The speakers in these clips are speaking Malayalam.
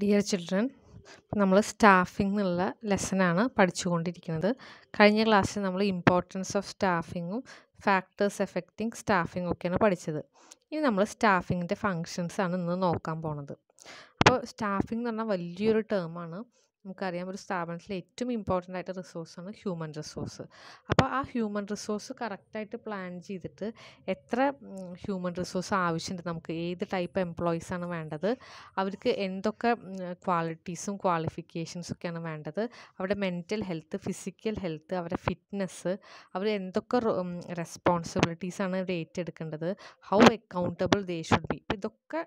ഡിയർ ചിൽഡ്രൻ നമ്മൾ സ്റ്റാഫിംഗ് എന്നുള്ള ലെസനാണ് പഠിച്ചുകൊണ്ടിരിക്കുന്നത്. കഴിഞ്ഞ ക്ലാസ്സിൽ നമ്മൾ ഇമ്പോർട്ടൻസ് ഓഫ് സ്റ്റാഫിങ്ങും ഫാക്ടേഴ്സ് എഫക്റ്റിംഗ് സ്റ്റാഫിംഗ് ഒക്കെയാണ് പഠിച്ചത്. ഇനി നമ്മൾ സ്റ്റാഫിങ്ങിന്റെ ഫങ്ഷൻസാണ് ഇന്ന് നോക്കാൻ പോണത്. അപ്പോൾ സ്റ്റാഫിംഗ് എന്ന് പറഞ്ഞാൽ വലിയൊരു ടേമാണ് നമുക്കറിയാം ഒരു സ്ഥാപനത്തിലെ ഏറ്റവും ഇമ്പോർട്ടന്റ് ആയിട്ട് റിസോഴ്സാണ് ഹ്യൂമൻ റിസോഴ്സ് അപ്പോൾ ആ ഹ്യൂമൻ റിസോഴ്സ് കറക്റ്റായിട്ട് പ്ലാൻ ചെയ്തിട്ട് എത്ര ഹ്യൂമൻ റിസോഴ്സ് ആവശ്യമുണ്ട് നമുക്ക് ഏത് ടൈപ്പ് എംപ്ലോയീസ് ആണ് വേണ്ടത് അവർക്ക് എന്തൊക്കെ ക്വാളിറ്റീസും ക്വാളിഫിക്കേഷൻസും ഒക്കെയാണ് വേണ്ടത് അവരുടെ മെന്റൽ ഹെൽത്ത് ഫിസിക്കൽ ഹെൽത്ത് അവരുടെ ഫിറ്റ്നസ് അവർ എന്തൊക്കെ റെസ്പോൺസിബിലിറ്റീസാണ് അവർ ഏറ്റെടുക്കേണ്ടത് how accountable they should be ഇതൊക്കെ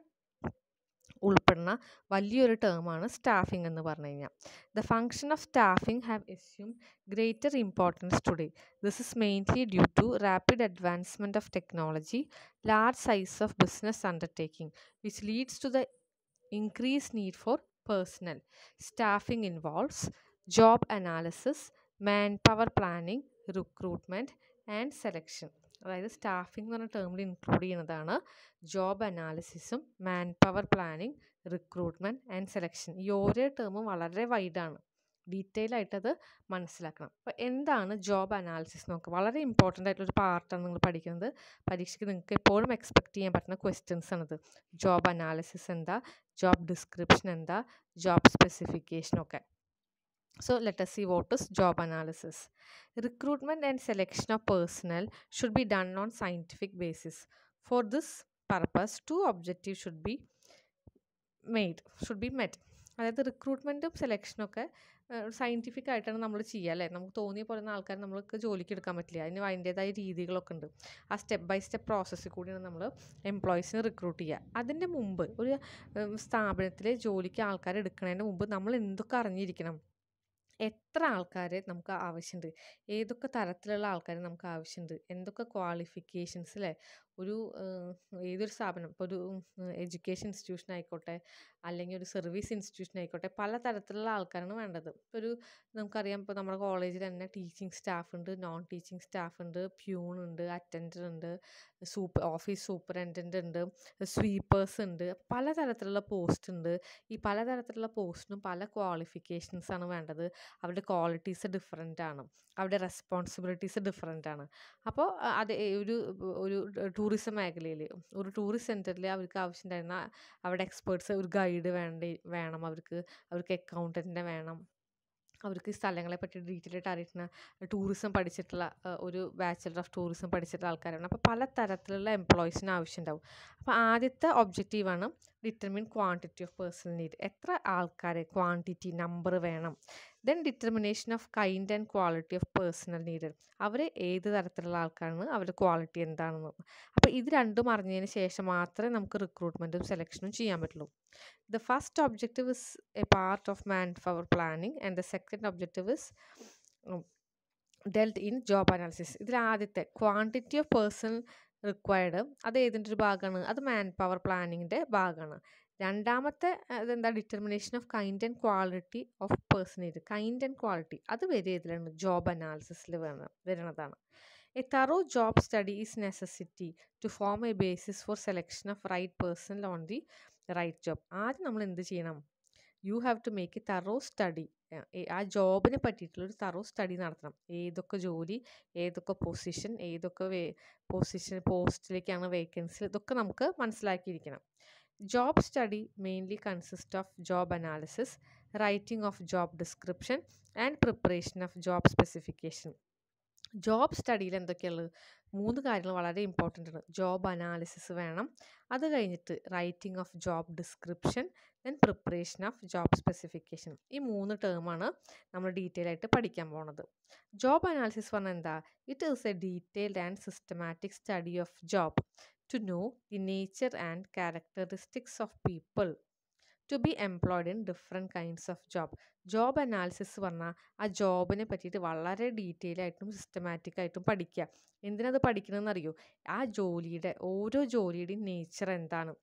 ഉൾപ്പെടുന്ന വലിയൊരു ടേമാണ് സ്റ്റാഫിംഗ് എന്ന് പറഞ്ഞു കഴിഞ്ഞാൽ the function of staffing have assume greater importance today this is mainly due to rapid advancement of technology large size of business undertaking which leads to the increased need for personnel. Staffing involves job analysis, manpower planning, recruitment and selection. അതായത് സ്റ്റാഫിംഗ് എന്ന് പറഞ്ഞ ടേമിൽ ഇൻക്ലൂഡ് ചെയ്യുന്നതാണ് job അനാലിസിസും manpower planning recruitment and selection ഈ ഓരോ ടേമും വളരെ വൈഡാണ് ഡീറ്റെയിൽ ആയിട്ടത് മനസ്സിലാക്കണം. അപ്പോൾ എന്താണ് ജോബ് അനാലിസിസ് നോക്കുക വളരെ ഇമ്പോർട്ടന്റ് ആയിട്ടുള്ളൊരു പാർട്ടാണ് നിങ്ങൾ പഠിക്കുന്നത്. പരീക്ഷയ്ക്ക് നിങ്ങൾക്ക് എപ്പോഴും എക്സ്പെക്റ്റ് ചെയ്യാൻ പറ്റുന്ന ക്വസ്റ്റ്യൻസ് ആണത്. ജോബ് അനാലിസിസ് എന്താ? ജോബ് ഡിസ്ക്രിപ്ഷൻ എന്താ? ജോബ് സ്പെസിഫിക്കേഷൻ ഒക്കെ. So let us see what is job analysis. Recruitment and selection of personnel should be done on scientific basis. For this purpose, two objectives should be made, should be met. അതായത് റിക്രൂട്ട്മെന്റും സെലക്ഷനും ഒക്കെ സയന്റിഫിക് ആയിട്ടാണ് നമ്മൾ ചെയ്യുക അല്ലേ നമുക്ക് തോന്നിയ പോലെ ആൾക്കാർ നമ്മൾക്ക് ജോലിക്ക് എടുക്കാൻ പറ്റില്ല അതിന് അതിന്റേതായ രീതികളൊക്കെ ഉണ്ട് ആ സ്റ്റെപ്പ് ബൈ സ്റ്റെപ്പ് പ്രോസസ്സിൽ കൂടിയാണ് നമ്മൾ എംപ്ലോയീസിനെ റിക്രൂട്ട് ചെയ്യുക അതിന്റെ മുമ്പ് ഒരു സ്ഥാപനത്തിലെ ജോലിക്ക് ആൾക്കാരെ എടുക്കുന്നതിന് മുമ്പ് നമ്മൾ എന്തൊക്കെ അറിഞ്ഞിരിക്കണം Ett എത്ര ആൾക്കാരെ നമുക്ക് ആവശ്യമുണ്ട് ഏതൊക്കെ തരത്തിലുള്ള ആൾക്കാരെ നമുക്ക് ആവശ്യമുണ്ട് എന്തൊക്കെ ക്വാളിഫിക്കേഷൻസ് അല്ലേ ഒരു ഏതൊരു സ്ഥാപനം? ഇപ്പോൾ ഒരു എഡ്യൂക്കേഷൻ ഇൻസ്റ്റിറ്റ്യൂഷൻ ആയിക്കോട്ടെ അല്ലെങ്കിൽ ഒരു സർവീസ് ഇൻസ്റ്റിറ്റ്യൂഷൻ ആയിക്കോട്ടെ പല തരത്തിലുള്ള ആൾക്കാരാണ് വേണ്ടത്. ഇപ്പോൾ ഒരു നമുക്കറിയാം ഇപ്പോൾ നമ്മുടെ കോളേജിൽ തന്നെ ടീച്ചിങ് സ്റ്റാഫ് ഉണ്ട് നോൺ ടീച്ചിങ് സ്റ്റാഫ് ഉണ്ട് പ്യൂൺ ഉണ്ട് അറ്റൻഡർ ഉണ്ട് സൂപ്പർ ഓഫീസ് സൂപ്രണ്ടന്റ് ഉണ്ട് സ്വീപ്പേഴ്സ് ഉണ്ട് പല തരത്തിലുള്ള പോസ്റ്റ് ഉണ്ട്. ഈ പല തരത്തിലുള്ള പോസ്റ്റിനും പല ക്വാളിഫിക്കേഷൻസ് ആണ് വേണ്ടത്. അവരുടെ ക്വാളിറ്റീസ് ഡിഫറെന്റ് ആണ്. അവരുടെ റെസ്പോൺസിബിലിറ്റീസ് ഡിഫറെന്റ് ആണ്. അപ്പോൾ അത് ഒരു ഒരു ടൂറിസം മേഖലയിൽ ഒരു ടൂറിസ്റ്റ് സെന്ററിൽ അവർക്ക് ആവശ്യം ഉണ്ടായിരുന്ന അവിടെ എക്സ്പേർട്സ് ഒരു ഗൈഡ് വേണ്ടി വേണം. അവർക്ക് അവർക്ക് അക്കൗണ്ടന്റിനെ വേണം. അവർക്ക് സ്ഥലങ്ങളെ പറ്റി ഡീറ്റെയിൽ ആയിട്ട് ടൂറിസം പഠിച്ചിട്ടുള്ള ഒരു ബാച്ചിലർ ഓഫ് ടൂറിസം പഠിച്ചിട്ടുള്ള ആൾക്കാരാണ്. അപ്പോൾ പല തരത്തിലുള്ള എംപ്ലോയീസിന് ആവശ്യമുണ്ടാവും അപ്പോൾ ആദ്യത്തെ ഒബ്ജക്റ്റീവാണ് determine quantity of personnel need എത്ര ആൾക്കാരെ ക്വാണ്ടിറ്റി നമ്പർ വേണം. Then determination of kind and quality of personnel need അവർ ഏത് തരത്തിലുള്ള ആൾക്കാരാണ് അവരുടെ ക്വാളിറ്റി എന്താണെന്ന്. അപ്പോൾ ഇത് രണ്ടും അറിഞ്ഞതിന് ശേഷം മാത്രമേ നമുക്ക് റിക്രൂട്ട്മെന്റും സെലക്ഷനും ചെയ്യാൻ പറ്റുള്ളൂ. The first objective is a part of manpower planning and the second objective is dealt in job analysis ഇതിൽ ആദ്യത്തെ ക്വാണ്ടിറ്റി ഓഫ് പേഴ്സൺ റിക്വയർഡ് അത് ഏതിന്റെ ഒരു ഭാഗമാണ്? അത് മാൻ പവർ പ്ലാനിങ്ങിന്റെ ഭാഗമാണ്. രണ്ടാമത്തെ അതെന്താ determination of kind and quality of personage kind and quality അത് വരെ ഇതിലാണ് ജോബ് അനാലിസിസിൽ വേണം വരുന്നതാണ് a thorough job study is necessity to form a basis for selection of right person on the right job ആദ്യം നമ്മൾ എന്ത് ചെയ്യണം? You have to make a thorough study ആ ജോബിനെ പറ്റിയിട്ടുള്ള ഒരു തറോ സ്റ്റഡി നടത്തണം. ഏതൊക്കെ ജോലി ഏതൊക്കെ പൊസിഷൻ ഏതൊക്കെ പൊസിഷൻ പോസ്റ്റിലേക്കാണ് വേക്കൻസി ഇതൊക്കെ നമുക്ക് മനസ്സിലാക്കിയിരിക്കണം. Job study mainly consist of job analysis writing of job description and preparation of job specification job സ്റ്റഡിയിൽ എന്തൊക്കെയുള്ളത് മൂന്ന് കാര്യങ്ങൾ വളരെ ഇമ്പോർട്ടന്റ് ആണ്. ജോബ് അനാലിസിസ് വേണം. അത് കഴിഞ്ഞിട്ട് writing of job description then preparation of job specification ഈ മൂന്ന് ടേമാണ് നമ്മൾ ഡീറ്റെയിൽ ആയിട്ട് പഠിക്കാൻ പോണത്. ജോബ് അനാലിസിസ് പറഞ്ഞാൽ എന്താ? It is a detailed and systematic study of job to know the nature and characteristics of people to be employed in different kinds of job job analysis പറഞ്ഞാൽ ആ ജോബിനെ പറ്റിയിട്ട് വളരെ ഡീറ്റെയിൽ ആയിട്ടും സിസ്റ്റമാറ്റിക് ആയിട്ടും പഠിക്കുക എന്തിനത് പഠിക്കണമെന്ന് അറിയോ ആ ജോലിയുടെ ഓരോ ജോലിയുടെയും നേച്ചർ എന്താണ്?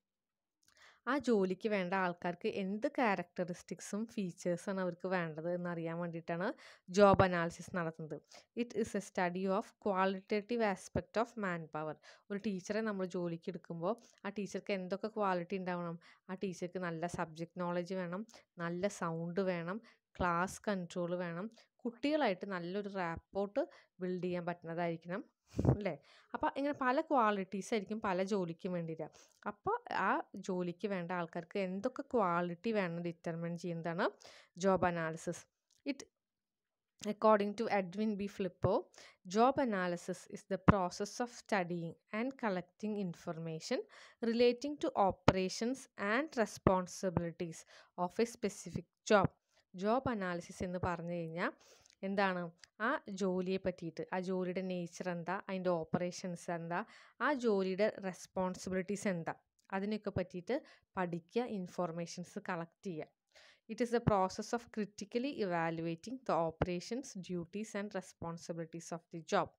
ആ ജോലിക്ക് വേണ്ട ആൾക്കാർക്ക് എന്ത് ക്യാരക്ടറിസ്റ്റിക്സും ഫീച്ചേഴ്സാണ് അവർക്ക് വേണ്ടത് എന്നറിയാൻ വേണ്ടിയിട്ടാണ് ജോബ് അനാലിസിസ് നടത്തുന്നത്. It is a study of qualitative aspect of manpower ഒരു ടീച്ചറെ നമ്മൾ ജോലിക്ക് എടുക്കുമ്പോൾ ആ ടീച്ചർക്ക് എന്തൊക്കെ ക്വാളിറ്റി ഉണ്ടാവണം? ആ ടീച്ചർക്ക് നല്ല സബ്ജക്റ്റ് നോളജ് വേണം നല്ല സൗണ്ട് വേണം ക്ലാസ് കൺട്രോൾ വേണം. കുട്ടികളായിട്ട് നല്ലൊരു റാപ്പോർട്ട് ബിൽഡ് ചെയ്യാൻ പറ്റുന്നതായിരിക്കണം. അല്ലേ? അപ്പോൾ ഇങ്ങനെ പല ക്വാളിറ്റീസ് ആയിരിക്കും പല ജോലിക്കും വേണ്ടിയിട്ട്. അപ്പോൾ ആ ജോലിക്ക് വേണ്ട ആൾക്കാർക്ക് എന്തൊക്കെ ക്വാളിറ്റി വേണം ഡിറ്റർമിൻ ചെയ്യുന്നതാണ് job analysis it according to Edwin B Flippo job analysis is the process of studying and collecting information relating to operations and responsibilities of a specific job job analysis എന്ന് പറഞ്ഞു കഴിഞ്ഞാൽ എന്താണ്? ആ ജോലിയെ പറ്റിയിട്ട് ആ ജോലിയുടെ നേച്ചർ എന്താ? അതിന്റെ ഓപ്പറേഷൻസ് എന്താ? ആ ജോലിയുടെ റെസ്പോൺസിബിലിറ്റീസ് എന്താ? അതിനൊക്കെ പറ്റിയിട്ട് പഠിക്കുക ഇൻഫോർമേഷൻസ് കളക്ട് ചെയ്യുക. It is a process of critically evaluating the operations duties and responsibilities of the job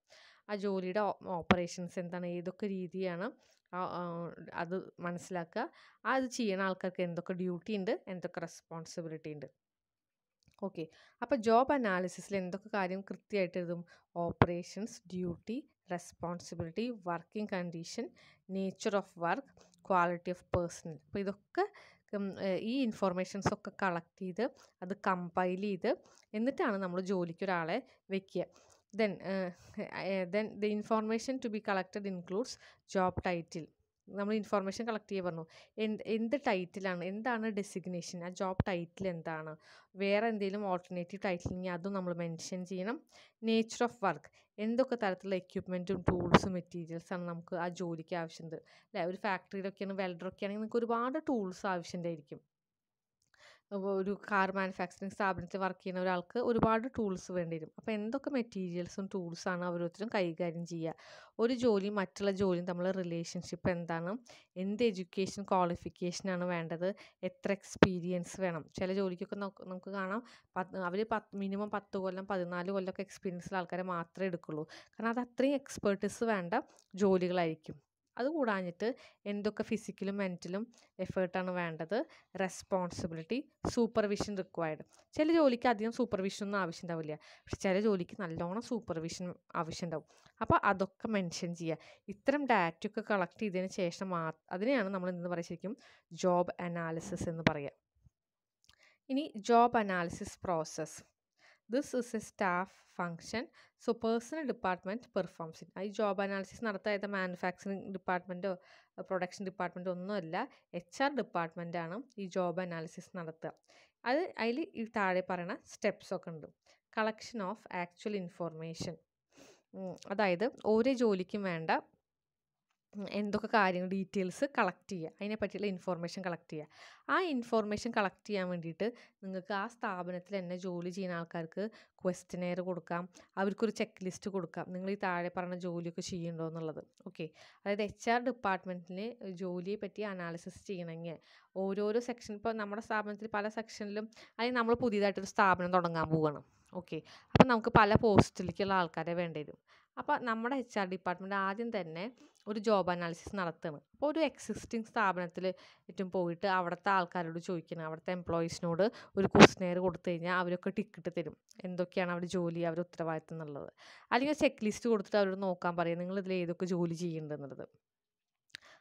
ആ ജോലിയുടെ ഓപ്പറേഷൻസ് എന്താണ്? ഏതൊക്കെ രീതിയാണ്? അത് മനസ്സിലാക്കുക. അത് ചെയ്യുന്ന ആൾക്കാർക്ക് എന്തൊക്കെ ഡ്യൂട്ടി ഉണ്ട്? എന്തൊക്കെ റെസ്പോൺസിബിലിറ്റി ഉണ്ട്? ഓക്കെ. അപ്പോൾ ജോബ് അനാലിസിസിൽ എന്തൊക്കെ കാര്യം കൃത്യമായിട്ട് എഴുതും? Operations duty responsibility working condition nature of work quality of personnel. അപ്പോൾ ഇതൊക്കെ ഈ ഇൻഫോർമേഷൻസ് ഒക്കെ കളക്ട് ചെയ്ത് അത് കമ്പൈൽ ചെയ്ത് എന്നിട്ടാണ് നമ്മൾ ജോലിക്ക് ഒരാളെ വെക്കുക. Then then the information to be collected includes job title. നമ്മൾ ഇൻഫോർമേഷൻ കളക്ട് ചെയ്യാൻ പറഞ്ഞു. എന്ത് എന്ത് ടൈറ്റിലാണ് എന്താണ് ഡെസിഗ്നേഷൻ ആ ജോബ് ടൈറ്റിൽ എന്താണ്? വേറെ എന്തെങ്കിലും ഓൾട്ടർനേറ്റീവ് ടൈറ്റിലിങ് അതും നമ്മൾ മെൻഷൻ ചെയ്യണം. നേച്ചർ ഓഫ് വർക്ക് എന്തൊക്കെ തരത്തിലുള്ള എക്യുപ്മെന്റും ടൂൾസും മെറ്റീരിയൽസാണ് നമുക്ക് ആ ജോലിക്ക് ആവശ്യമുണ്ട്. അല്ലേ? ഒരു ഫാക്ടറിയിലൊക്കെയാണ് വെൽഡറൊക്കെ ആണെങ്കിൽ നിങ്ങൾക്ക് ഒരുപാട് ടൂൾസ് ആവശ്യമുണ്ടായിരിക്കും. ഒരു കാർ മാനുഫാക്ചറിങ് സ്ഥാപനത്തിൽ വർക്ക് ചെയ്യുന്ന ഒരാൾക്ക് ഒരുപാട് ടൂൾസ് വേണ്ടി വരും. അപ്പോൾ എന്തൊക്കെ മെറ്റീരിയൽസും ടൂൾസാണ് ഓരോരുത്തരും കൈകാര്യം ചെയ്യുക? ഒരു ജോലിയും മറ്റുള്ള ജോലിയും തമ്മിലുള്ള റിലേഷൻഷിപ്പ് എന്താണ്? എന്ത് എഡ്യൂക്കേഷൻ ക്വാളിഫിക്കേഷനാണ് വേണ്ടത്? എത്ര എക്സ്പീരിയൻസ് വേണം? ചില ജോലിക്കൊക്കെ നമുക്ക് കാണാം. അവർ പത്ത് മിനിമം പത്ത് കൊല്ലം പതിനാല് കൊല്ലമൊക്കെ എക്സ്പീരിയൻസുള്ള ആൾക്കാരെ മാത്രമേ എടുക്കുള്ളൂ. കാരണം അത് അത്രയും എക്സ്പേർട്ടീസ് വേണ്ട ജോലികളായിരിക്കും. അത് കൂടാഞ്ഞിട്ട് എന്തൊക്കെ ഫിസിക്കലും മെന്റലും എഫേർട്ടാണ് വേണ്ടത്? Responsibility supervision required. ചില ജോലിക്ക് അധികം സൂപ്പർവിഷൻ ഒന്നും ആവശ്യമുണ്ടാവില്ല. പക്ഷെ ചില ജോലിക്ക് നല്ലോണം സൂപ്പർവിഷൻ ആവശ്യമുണ്ടാവും. അപ്പോൾ അതൊക്കെ മെൻഷൻ ചെയ്യുക. ഇത്തരം ഡാറ്റയൊക്കെ കളക്ട് ചെയ്തതിന് ശേഷം മാ അതിനെയാണ് നമ്മൾ എന്ത് പറയുക ശരിക്കും ജോബ് അനാലിസിസ് എന്ന് പറയുക. ഇനി job analysis process. This is a staff function so personnel department performs in ഈ ജോബ് അനാലിസിസ് നടത്താത്ത മാനുഫാക്ചറിങ് ഡിപ്പാർട്ട്മെന്റോ പ്രൊഡക്ഷൻ ഡിപ്പാർട്ട്മെന്റോ ഒന്നുമല്ല എച്ച് ആർ ഡിപ്പാർട്ട്മെന്റാണ് ഈ ജോബ് അനാലിസിസ് നടത്തുക. അത് അതിൽ ഈ താഴെ പറയുന്ന സ്റ്റെപ്സ് ഒക്കെ ഉണ്ട്. കളക്ഷൻ ഓഫ് ആക്ച്വൽ ഇൻഫോർമേഷൻ അതായത് ഓരോ ജോലിക്കും വേണ്ട എന്തൊക്കെ കാര്യങ്ങൾ ഡീറ്റെയിൽസ് കളക്ട് ചെയ്യുക. അതിനെ പറ്റിയുള്ള ഇൻഫോർമേഷൻ കളക്ട് ചെയ്യുക. ആ ഇൻഫോർമേഷൻ കളക്ട് ചെയ്യാൻ വേണ്ടിയിട്ട് നിങ്ങൾക്ക് ആ സ്ഥാപനത്തിൽ തന്നെ ജോലി ചെയ്യുന്ന ആൾക്കാർക്ക് ക്വസ്റ്റനെയർ കൊടുക്കാം. അവർക്കൊരു ചെക്ക് ലിസ്റ്റ് കൊടുക്കാം. നിങ്ങൾ ഈ താഴെ പറഞ്ഞ ജോലിയൊക്കെ ചെയ്യുന്നുണ്ടോ എന്നുള്ളത്. ഓക്കെ. അതായത് എച്ച് ആർ ഡിപ്പാർട്ട്മെന്റിന് ജോലിയെ പറ്റി അനാലിസിസ് ചെയ്യണമെങ്കിൽ ഓരോരോ സെക്ഷൻ ഇപ്പോൾ നമ്മുടെ സ്ഥാപനത്തിൽ പല സെക്ഷനിലും അല്ലെങ്കിൽ നമ്മൾ പുതിയതായിട്ടൊരു സ്ഥാപനം തുടങ്ങാൻ പോവുകയാണ് ഓക്കെ. അപ്പം നമുക്ക് പല പോസ്റ്റിലേക്കുള്ള ആൾക്കാരെ വേണ്ടി വരും. അപ്പോൾ നമ്മുടെ എച്ച് ആർ ഡിപ്പാർട്ട്മെന്റ് ആദ്യം തന്നെ ഒരു ജോബ് അനാലിസിസ് നടത്തുകയാണ് അപ്പോൾ ഒരു എക്സിസ്റ്റിംഗ് സ്ഥാപനത്തിൽ ഏറ്റവും പോയിട്ട് അവിടുത്തെ ആൾക്കാരോട് ചോദിക്കണം. അവിടുത്തെ എംപ്ലോയീസിനോട് ഒരു ക്വസ്റ്റനെയർ കൊടുത്തു കഴിഞ്ഞാൽ അവരൊക്കെ ടിക്കറ്റ് തരും. എന്തൊക്കെയാണ് അവരുടെ ജോലി അവരുടെ ഉത്തരവാദിത്തം എന്നുള്ളത്. അല്ലെങ്കിൽ ചെക്ക് ലിസ്റ്റ് കൊടുത്തിട്ട് അവരോട് നോക്കാൻ പറയും. നിങ്ങൾ ഇതിൽ ഏതൊക്കെ ജോലി ചെയ്യുന്നുണ്ടെന്നുള്ളത്